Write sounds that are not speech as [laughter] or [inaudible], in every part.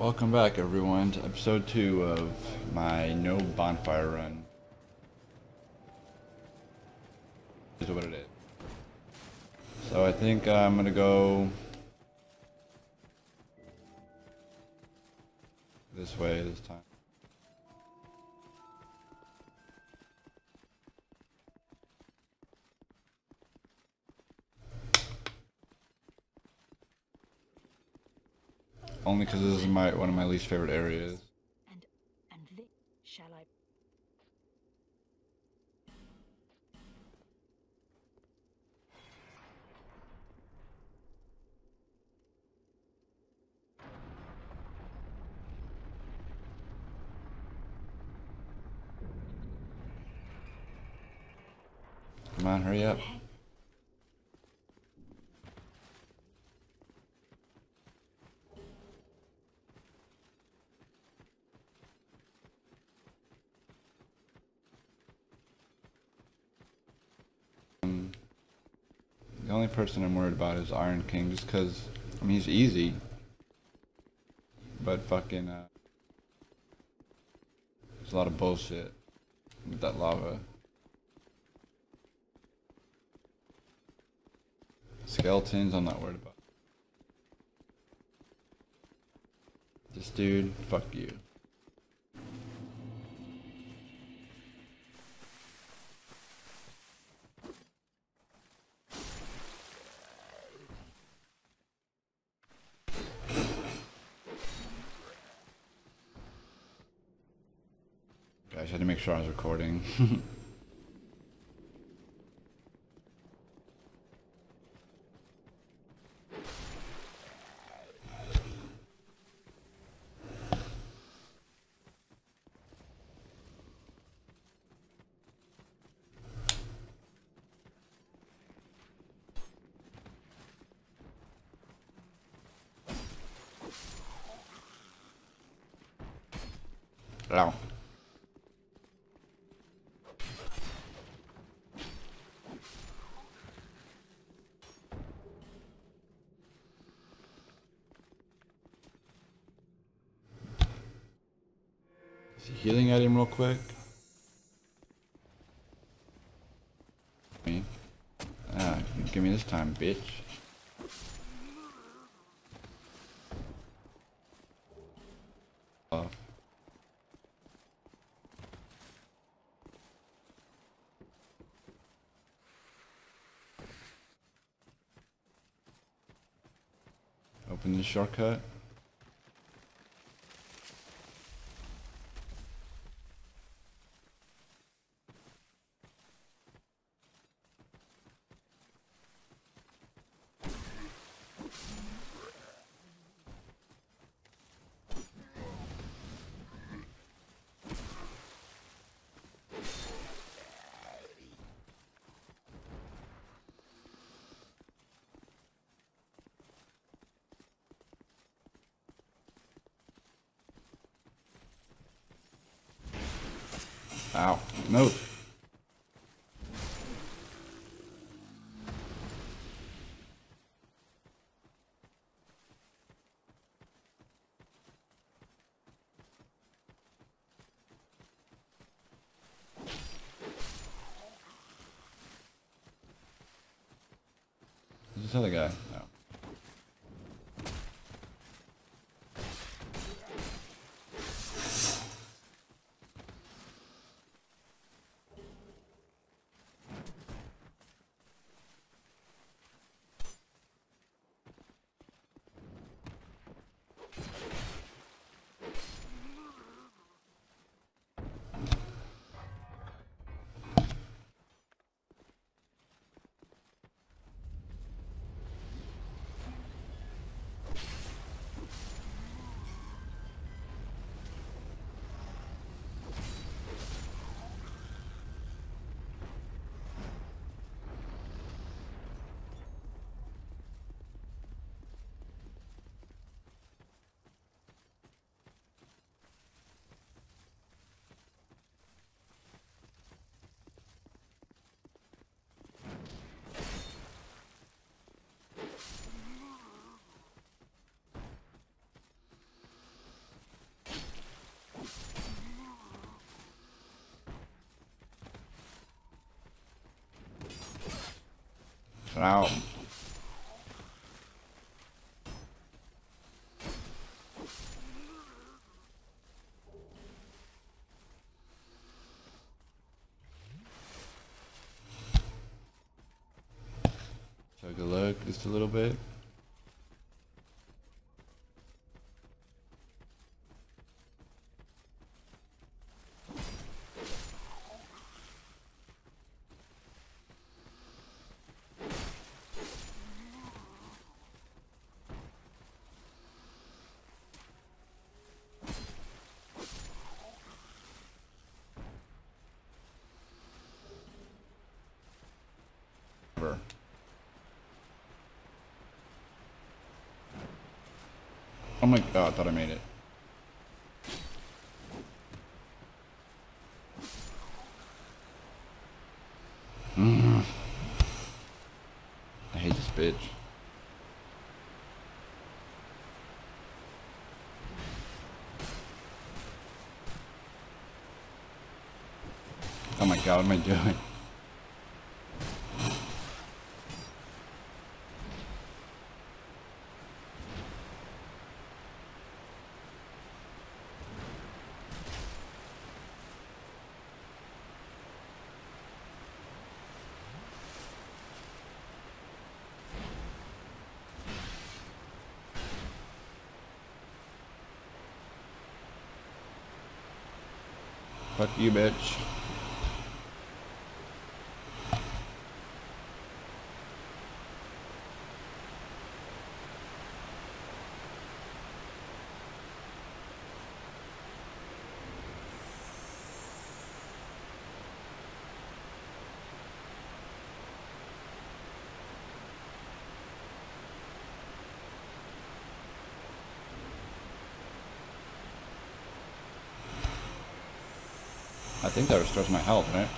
Welcome back, everyone, to episode two of my no bonfire run. Is what it is. So I think I'm gonna go this way this time. Only because this is my one of my least favorite areas. And and this shall I Come on, hurry up. Um, The only person I'm worried about is Iron King, just because, I mean, he's easy. But fucking, uh, there's a lot of bullshit with that lava. Skeletons, I'm not worried about. This dude, fuck you. I had to make sure I was recording. [laughs] Ow. Is he healing at him real quick? Me. Ah, give me this time, bitch. Off. Open the shortcut. No. Ow. Take a look just a little bit. Ever. Oh my god, I thought I made it. Mm. I hate this bitch. Oh my god, what am I doing? Fuck you, bitch. I think that restores my health, right?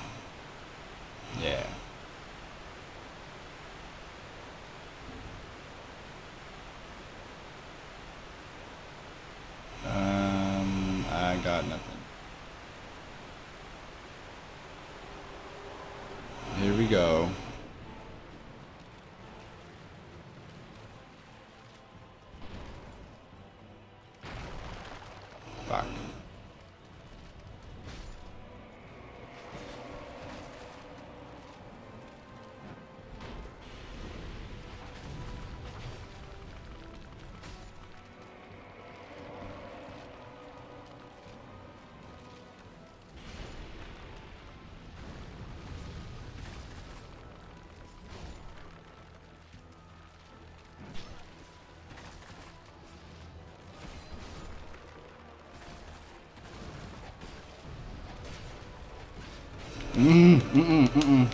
Mm, mm, mm,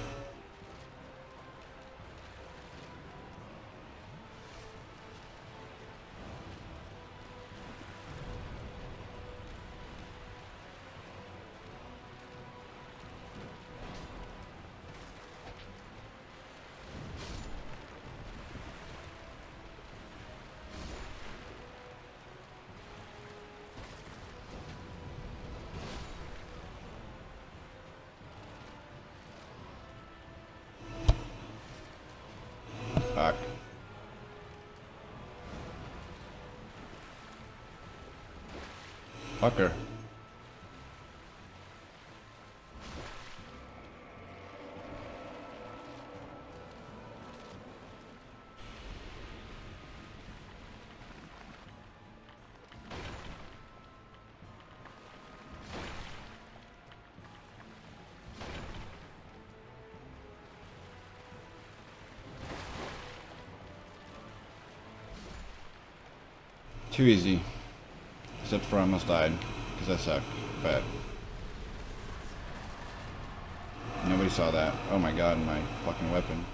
Fuck. Fucker. Too easy. Except for I almost died. Because I suck. But... Nobody saw that. Oh my god, my fucking weapon.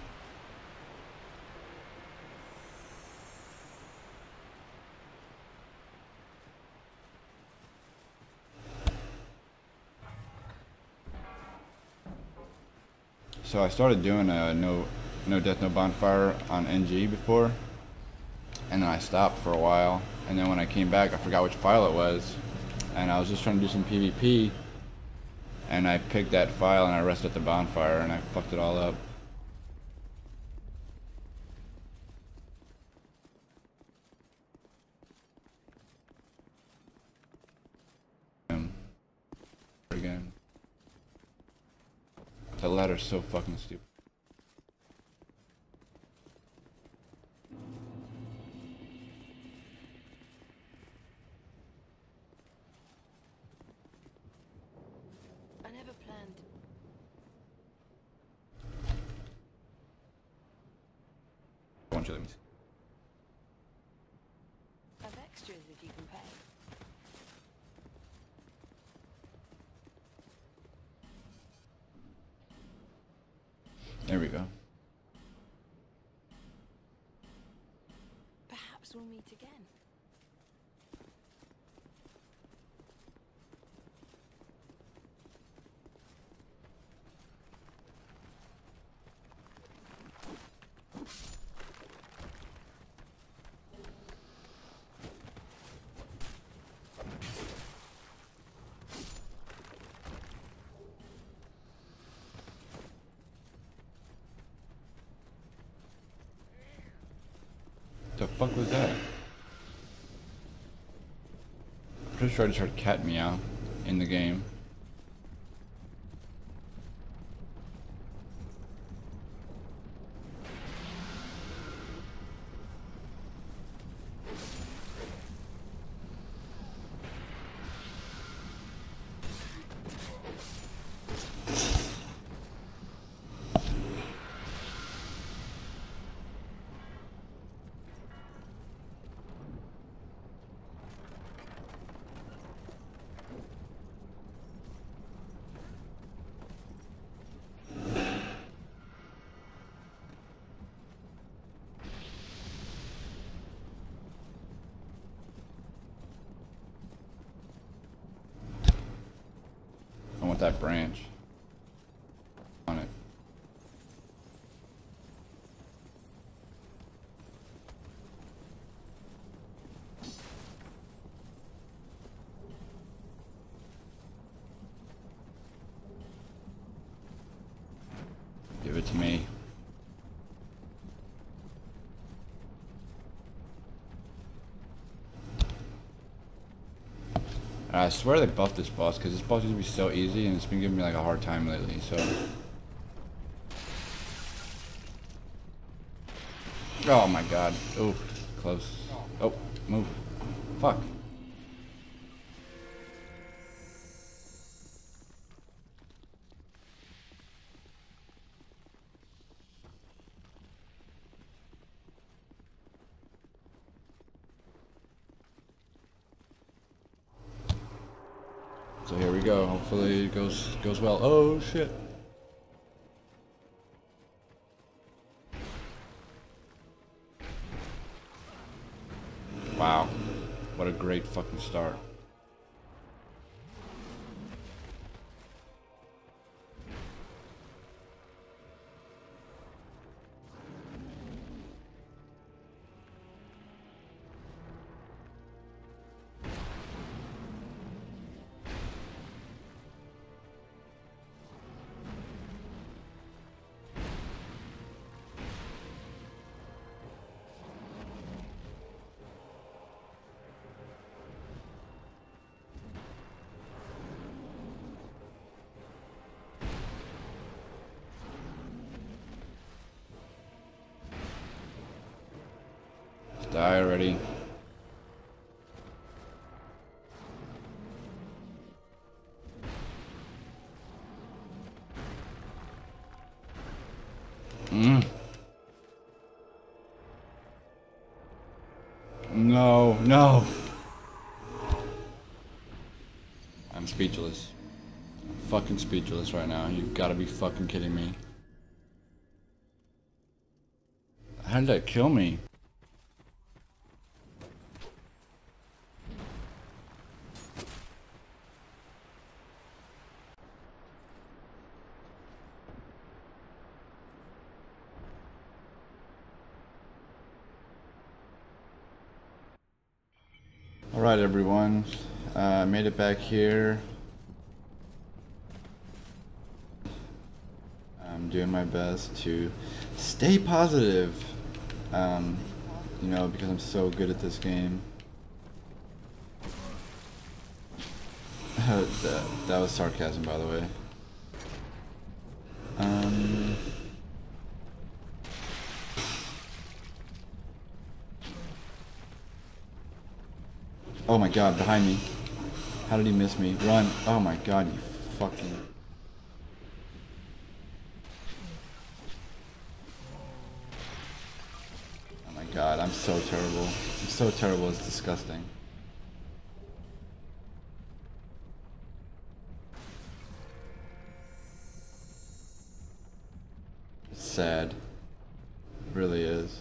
So I started doing a no no death no bonfire on NG before and then I stopped for a while and then when I came back, I forgot which file it was. And I was just trying to do some PvP. And I picked that file and I rested at the bonfire and I fucked it all up. Again. That ladder's so fucking stupid. Fuck was that? Pretty sure I just heard cat meow in the game. Want that branch. On it. Give it to me. I swear they buffed this boss because this boss used to be so easy and it's been giving me like a hard time lately, so. Oh my god. Oh, close. Oh, move. Fuck. So here we go. Hopefully it goes goes well. Oh shit. Wow. What a great fucking start. Die already. Mm. No, no. I'm speechless. I'm fucking speechless right now. You've got to be fucking kidding me. How did that kill me? Uh, made it back here. I'm doing my best to stay positive. Um, you know, because I'm so good at this game. [laughs] that, that was sarcasm, by the way. Um... [sighs] Oh my god, behind me. How did he miss me? Run. Oh my god, you fucking... Oh my god, I'm so terrible. I'm so terrible, it's disgusting. It's sad. It really is.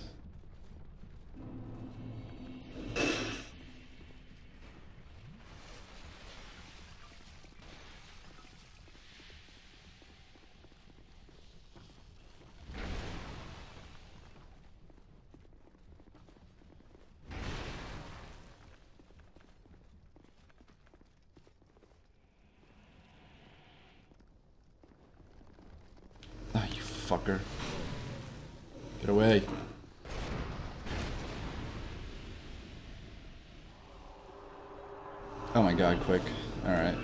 Ah, you fucker. Get away. Oh my god, quick. Alright.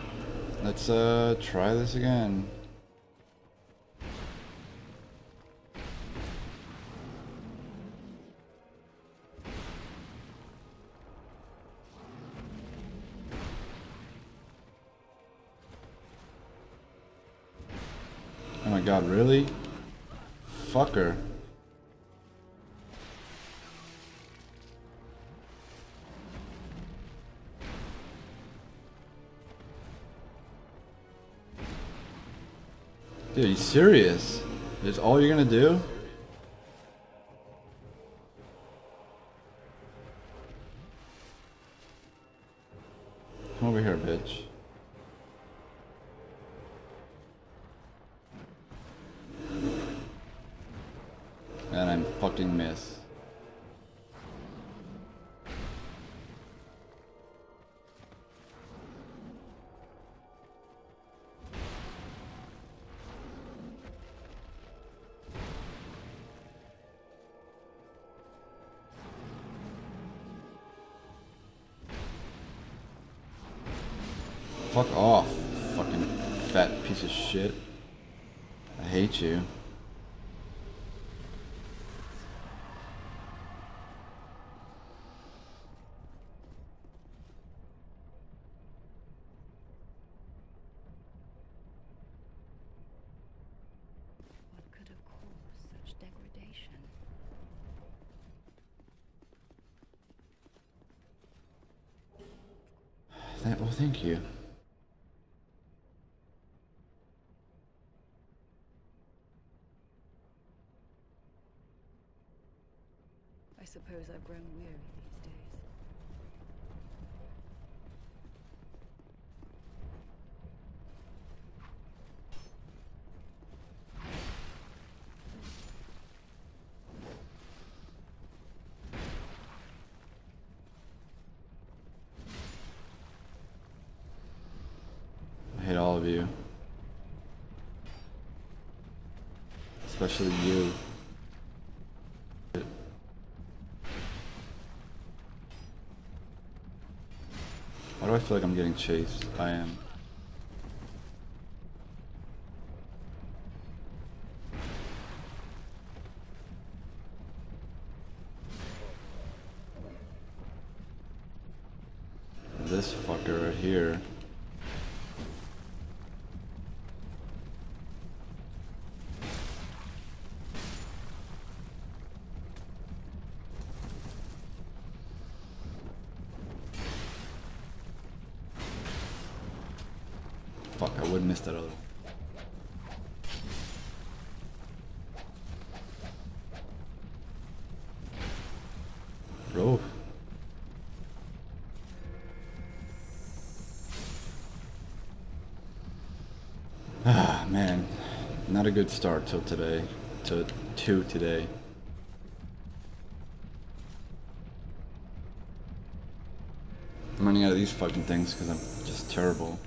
Let's uh try this again. Oh my god, really? Fucker. Dude, you serious? Is all you're gonna do? Fuck off, fucking fat piece of shit. I hate you. What could have caused such degradation? Th- well, thank you. I suppose I've grown weary these days. I hate all of you. Especially you. Feel like I'm getting chased? I am. This fucker right here. I that other. Bro. Ah, man. Not a good start till today. To two today. I'm running out of these fucking things because I'm just terrible.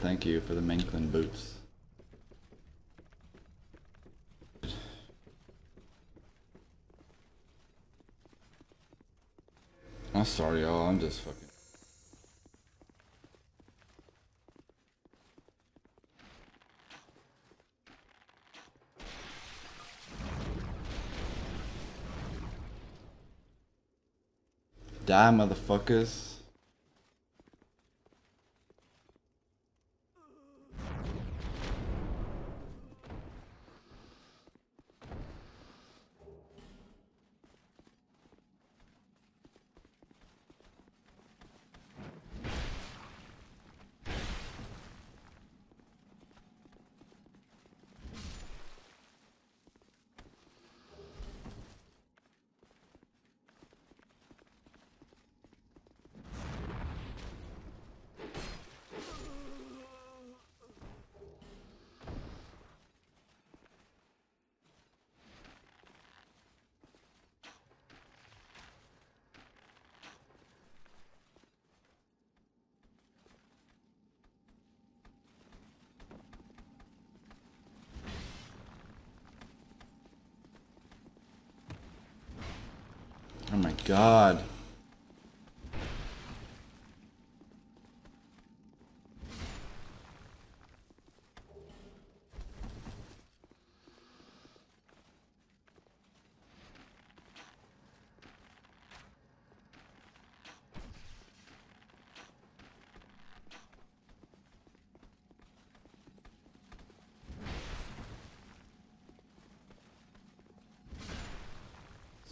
Thank you for the Menklin boots. I'm sorry, y'all. I'm just fucking. Die, motherfuckers. Oh my god.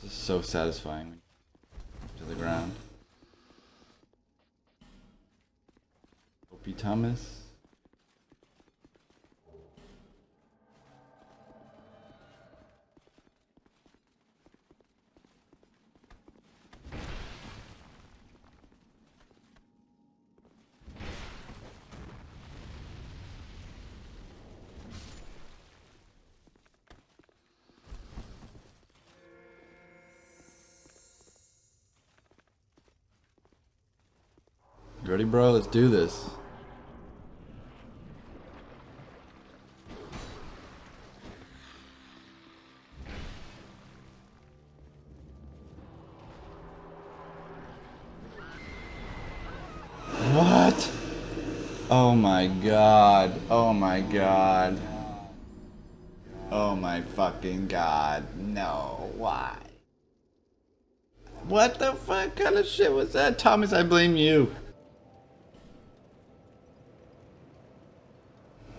This is so satisfying. To the ground. Opie Thomas. Ready, bro? Let's do this. Shit was that? Thomas, I blame you.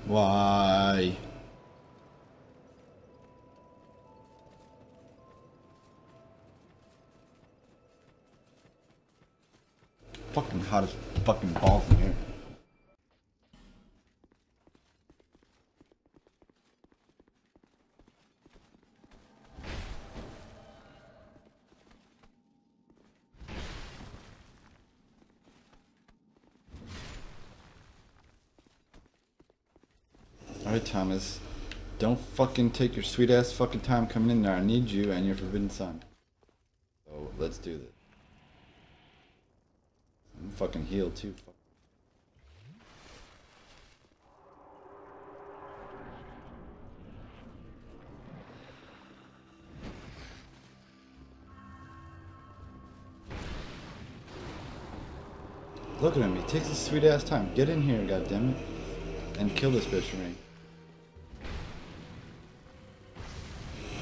Why? Fucking hot as fucking balls in here. Alright, Thomas. Don't fucking take your sweet ass fucking time coming in there. I need you and your forbidden son. So let's do this. I'm fucking healed too. Look at him, he takes his sweet ass time. Get in here, goddammit. And kill this bitch for me.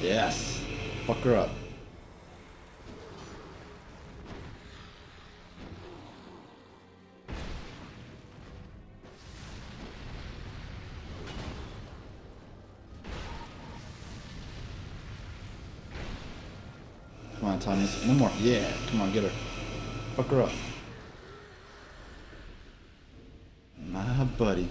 Yes. Fuck her up. Come on, Thomas. One more. Yeah. Come on, get her. Fuck her up. My buddy.